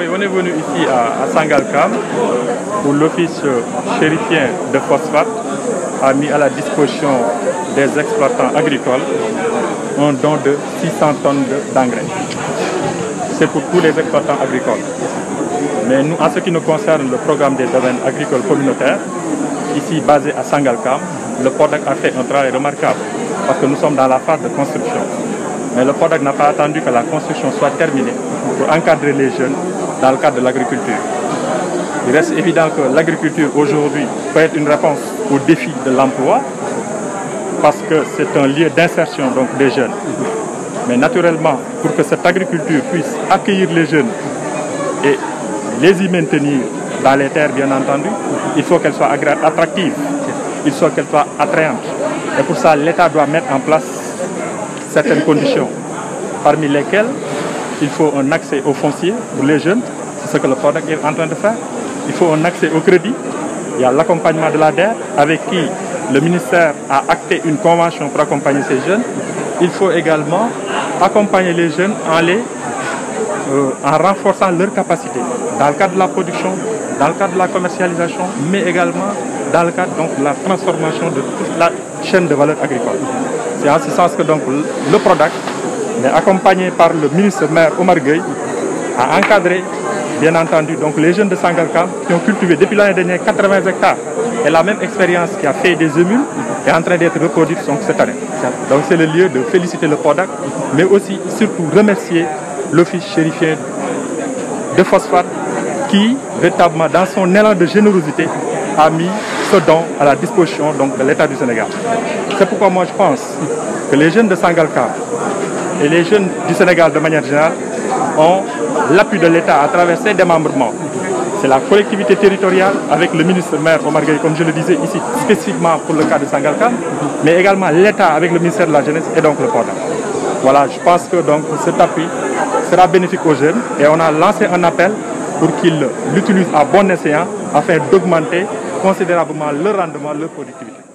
est venu ici à, à Sangalkam où l'office chérifien de phosphate a mis à la disposition des exploitants agricoles un don de 600 tonnes d'engrais. C'est pour tous les exploitants agricoles. Mais nous, en ce qui nous concerne le programme des domaines agricoles communautaires, ici basé à Sangalkam, le PODAC a fait un travail remarquable parce que nous sommes dans la phase de construction. Mais le PODAC n'a pas attendu que la construction soit terminée pour encadrer les jeunes dans le cadre de l'agriculture. Il reste évident que l'agriculture aujourd'hui peut être une réponse au défi de l'emploi parce que c'est un lieu d'insertion donc des jeunes. Mais naturellement, pour que cette agriculture puisse accueillir les jeunes et les y maintenir dans les terres, bien entendu, il faut qu'elle soit attractive, il faut qu'elle soit attrayante. Et pour ça, l'État doit mettre en place certaines conditions, parmi lesquelles il faut un accès au foncier pour les jeunes, c'est ce que le PODAC est en train de faire. Il faut un accès au crédit, il y a l'accompagnement de la DER, avec qui le ministère a acté une convention pour accompagner ces jeunes. Il faut également accompagner les jeunes en, euh, en renforçant leurs capacités dans le cadre de la production, dans le cadre de la commercialisation, mais également dans le cadre de la transformation de toute la chaîne de valeur agricole. C'est en ce sens que donc, le PRODAC, accompagné par le ministre maire Omar Gueye, a encadré bien entendu donc, les jeunes de Sangalkam qui ont cultivé depuis l'année dernière 80 hectares. Et la même expérience qui a fait des émules est en train d'être reproduite cette année. Donc c'est le lieu de féliciter le PODAC, mais aussi surtout remercier l'office chérifien de phosphate qui, véritablement, dans son élan de générosité, a mis ce don à la disposition donc, de l'État du Sénégal. C'est pourquoi moi je pense que les jeunes de Sangalkam et les jeunes du Sénégal de manière générale ont l'appui de l'État à travers ses démembrements. C'est la collectivité territoriale avec le ministre maire Omar Gueye, comme je le disais ici, spécifiquement pour le cas de Sangalkam, mais également l'État avec le ministère de la Jeunesse et donc le PODA. Voilà, je pense que donc cet appui sera bénéfique aux jeunes et on a lancé un appel pour qu'ils l'utilisent à bon escient afin d'augmenter considérablement leur rendement, leur productivité.